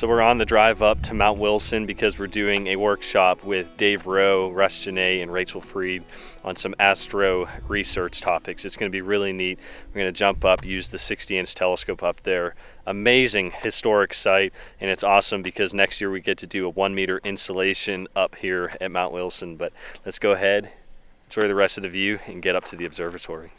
So we're on the drive up to Mount Wilson because we're doing a workshop with Dave Rowe, Russ Genet, and Rachel Freed on some astro research topics. It's going to be really neat. We're going to jump up, use the 60-inch telescope up there. Amazing historic site, and it's awesome because next year we get to do a one-meter installation up here at Mount Wilson. But let's go ahead, enjoy the rest of the view, and get up to the observatory.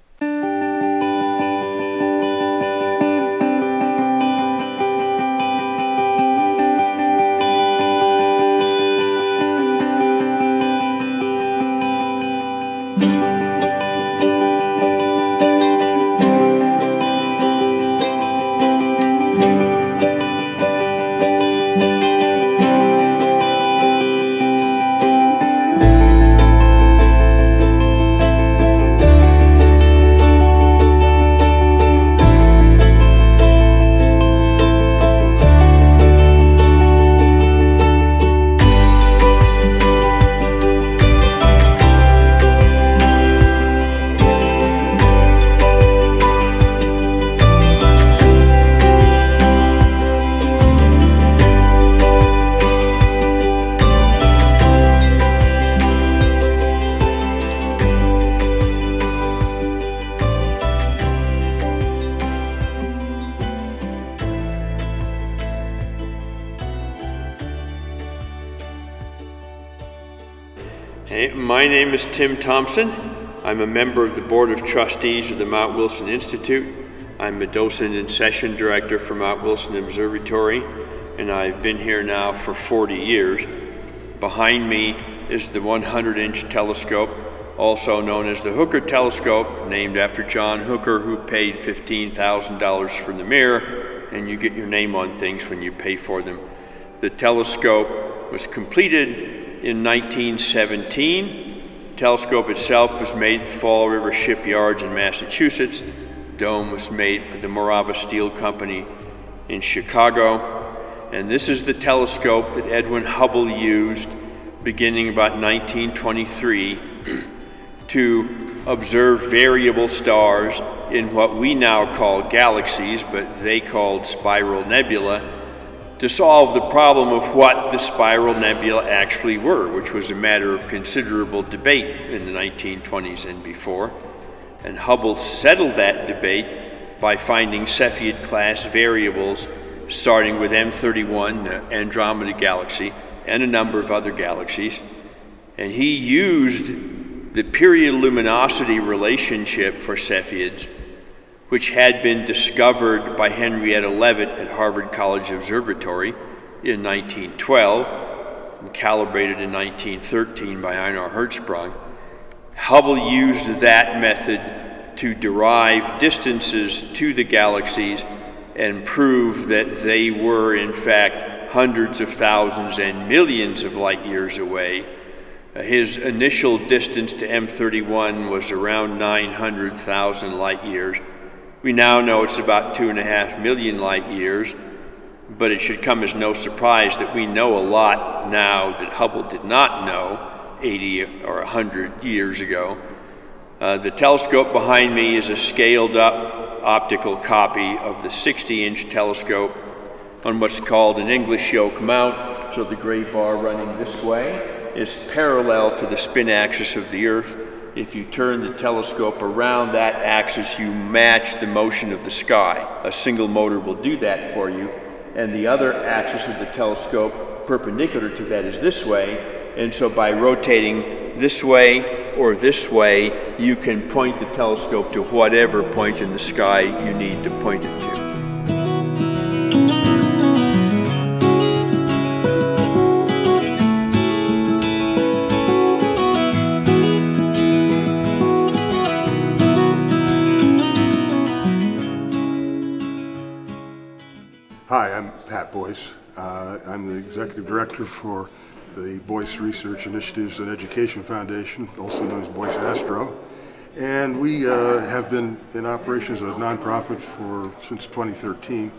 My name is Tim Thompson. I'm a member of the Board of Trustees of the Mount Wilson Institute. I'm a docent and session director for Mount Wilson Observatory, and I've been here now for 40 years. Behind me is the 100 inch telescope, also known as the Hooker Telescope, named after John Hooker, who paid $15,000 for the mirror, and you get your name on things when you pay for them. The telescope was completed in 1917. Telescope itself was made at Fore River Shipyards in Massachusetts. Dome was made by the Morava Steel Company in Chicago. And this is the telescope that Edwin Hubble used beginning about 1923 to observe variable stars in what we now call galaxies, but they called spiral nebula to solve the problem of what the spiral nebula actually were, which was a matter of considerable debate in the 1920s and before. And Hubble settled that debate by finding Cepheid class variables starting with M31, the Andromeda galaxy, and a number of other galaxies. And he used the period luminosity relationship for Cepheids which had been discovered by Henrietta Leavitt at Harvard College Observatory in 1912 and calibrated in 1913 by Ejnar Hertzsprung. Hubble used that method to derive distances to the galaxies and prove that they were, in fact, hundreds of thousands and millions of light years away. Uh, his initial distance to M31 was around 900,000 light years. We now know it's about two and a half million light years, but it should come as no surprise that we know a lot now that Hubble did not know 80 or 100 years ago. Uh, the telescope behind me is a scaled up optical copy of the 60 inch telescope on what's called an English yoke mount. So the gray bar running this way is parallel to the spin axis of the Earth if you turn the telescope around that axis, you match the motion of the sky. A single motor will do that for you. And the other axis of the telescope, perpendicular to that, is this way. And so by rotating this way or this way, you can point the telescope to whatever point in the sky you need to point it to. Hi, I'm Pat Boyce. Uh, I'm the Executive Director for the Boyce Research Initiatives and Education Foundation, also known as Boyce Astro. And we uh, have been in operation as a nonprofit for since 2013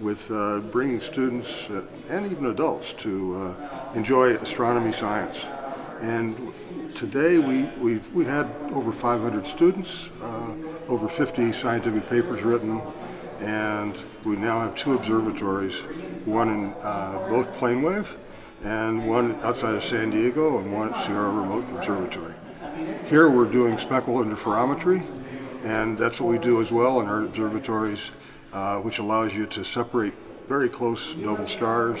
with uh, bringing students uh, and even adults to uh, enjoy astronomy science. And today we, we've, we've had over 500 students, uh, over 50 scientific papers written, And we now have two observatories, one in uh, both Planewave and one outside of San Diego and one at Sierra Remote Observatory. Here we're doing speckle interferometry, and that's what we do as well in our observatories, uh, which allows you to separate very close double stars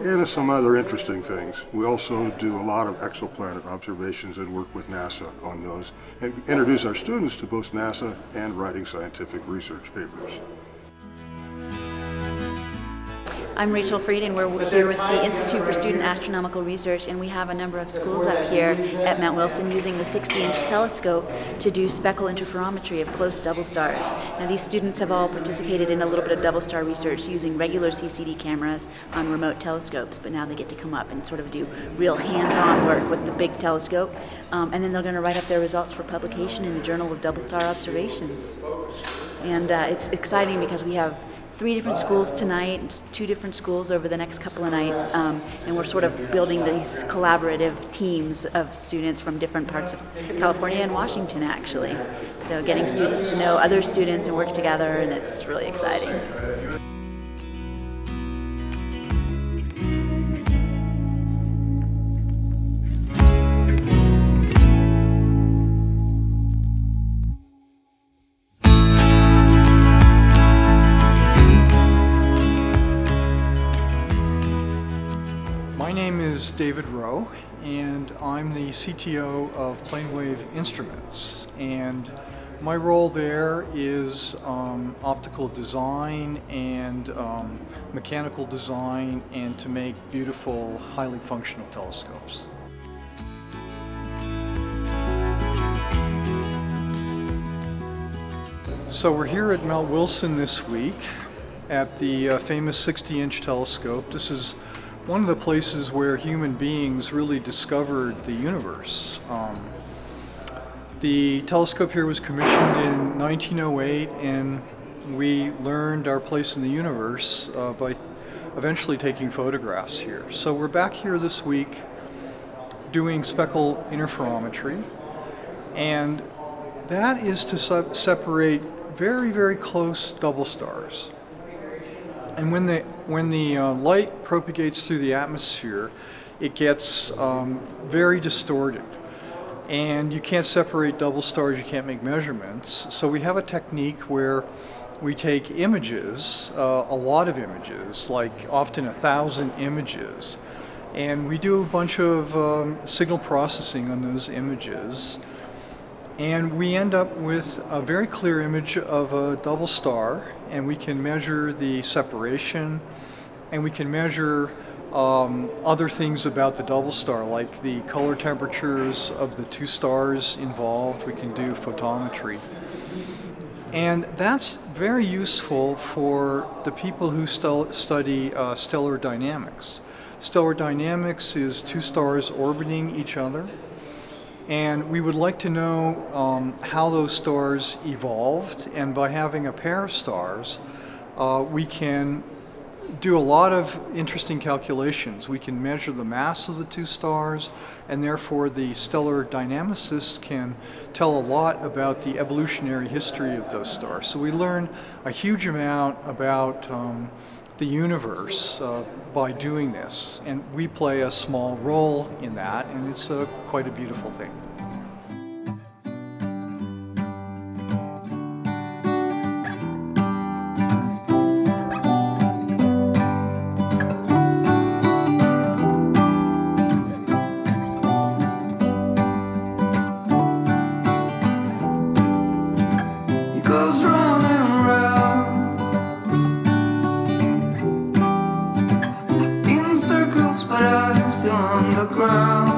and some other interesting things. We also do a lot of exoplanet observations and work with NASA on those and introduce our students to both NASA and writing scientific research papers. I'm Rachel Freed, and we're here with the Institute for Student Astronomical Research, and we have a number of schools up here at Mount Wilson using the 60-inch telescope to do speckle interferometry of close double stars. Now, these students have all participated in a little bit of double star research using regular CCD cameras on remote telescopes, but now they get to come up and sort of do real hands-on work with the big telescope, um, and then they're going to write up their results for publication in the Journal of Double Star Observations. And uh, it's exciting because we have three different schools tonight, two different schools over the next couple of nights, um, and we're sort of building these collaborative teams of students from different parts of California and Washington, actually. So getting students to know other students and work together, and it's really exciting. Is David Rowe, and I'm the CTO of Planewave Instruments. And my role there is um, optical design and um, mechanical design and to make beautiful, highly functional telescopes. So we're here at Mount Wilson this week at the uh, famous 60-inch telescope. This is one of the places where human beings really discovered the universe. Um, the telescope here was commissioned in 1908 and we learned our place in the universe uh, by eventually taking photographs here. So we're back here this week doing speckle interferometry and that is to se separate very, very close double stars. And when the, when the uh, light propagates through the atmosphere, it gets um, very distorted. And you can't separate double stars, you can't make measurements. So we have a technique where we take images, uh, a lot of images, like often a thousand images, and we do a bunch of um, signal processing on those images. And we end up with a very clear image of a double star, and we can measure the separation, and we can measure um, other things about the double star, like the color temperatures of the two stars involved. We can do photometry. And that's very useful for the people who study uh, stellar dynamics. Stellar dynamics is two stars orbiting each other and we would like to know um, how those stars evolved. And by having a pair of stars, uh, we can do a lot of interesting calculations. We can measure the mass of the two stars, and therefore the stellar dynamicists can tell a lot about the evolutionary history of those stars. So we learn a huge amount about um, the universe uh, by doing this. And we play a small role in that, and it's quite a beautiful thing. but I'm still on the ground.